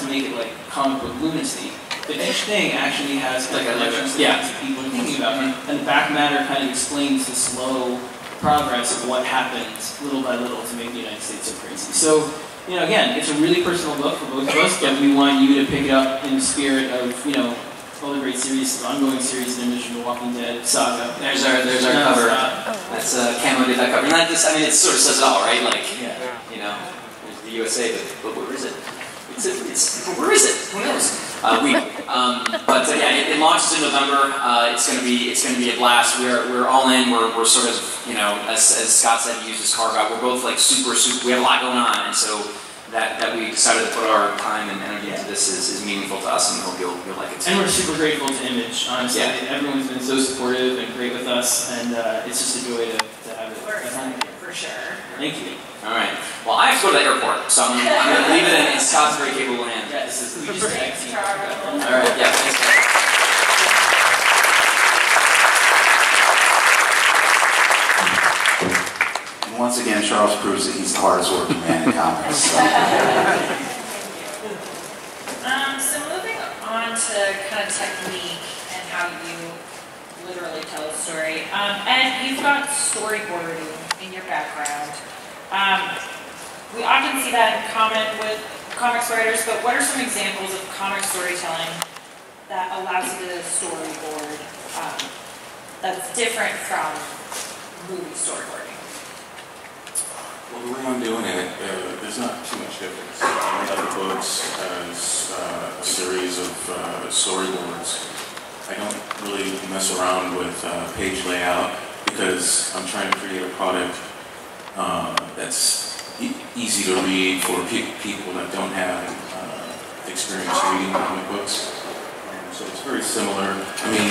to make it like comic book lunacy. But each thing actually has Like a- like a- yeah. people are thinking about. And, and the back matter kind of explains the slow progress of what happens little by little to make the United States so crazy. So, you know, again, it's a really personal book for both of us, but we want you to pick it up in the spirit of, you know, all the great series, the ongoing series in addition to Walking Dead, Saga. There's our there's our No, cover. That's uh, Camo did that cover. And that just I mean it sort of says it all, right? Like Yeah. you know, there's the USA, but, but where is it? It's, it's where is it? Who knows? Uh, we. Um, but uh, yeah, it, it launches in November. Uh, it's gonna be it's gonna be a blast. We're we're all in. We're, we're sort of you know as, as Scott said, he used his carve out. We're both like super super. We have a lot going on, and so. That, that we decided to put our time and energy into this is, is meaningful to us, and we hope you'll, you'll like it too. And we're super grateful to Image, honestly. Yeah. Everyone's been so supportive and great with us, and uh, it's just a joy to, to have it. We're excited for sure. Thank you. All right. Well, I go to the airport, so I'm gonna, leave it in, in Scott's very capable hands. Yeah, this is, we just tag. All right. Yeah. Thanks. guys. Once again, Charles proves that he's the hardest working man in comics. So. Um, so moving on to kind of technique and how you literally tell a story. Um, and you've got storyboarding in your background. Um, we often see that in common with comics writers, but what are some examples of comic storytelling that allows you to storyboard um, that's different from movie storyboarding? Well, the way I'm doing it, uh, there's not too much difference. I write the books as uh, a series of uh, storyboards. I don't really mess around with uh, page layout because I'm trying to create a product uh, that's e- easy to read for pe- people that don't have uh, experience reading comic books. Um, so it's very similar. I mean,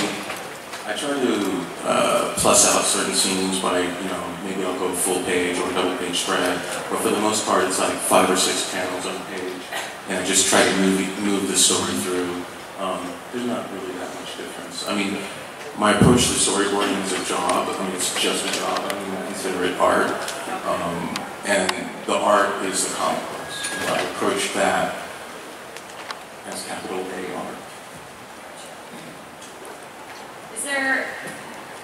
I try to uh, plus out certain scenes by, you know, maybe I'll go full page or double page spread, but for the most part, it's like five or six panels on a page, and I just try to move move the story through. Um, there's not really that much difference. I mean, my approach to storyboarding is a job. I mean, it's just a job. I mean, I consider it art, um, and the art is the comic books. And I approach that as capital A art. Is there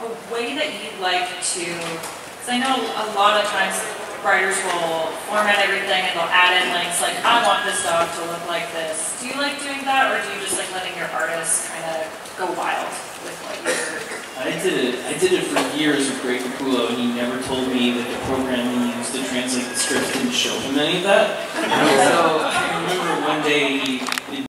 a way that you'd like to, because I know a lot of times writers will format everything and they'll add in links like, I want this dog to look like this. Do you like doing that or do you just like letting your artist kind of go wild with what you're, I did it. I did it for years with Greg Capullo, and he never told me that the program he used to translate the scripts didn't show him any of that. so I remember one day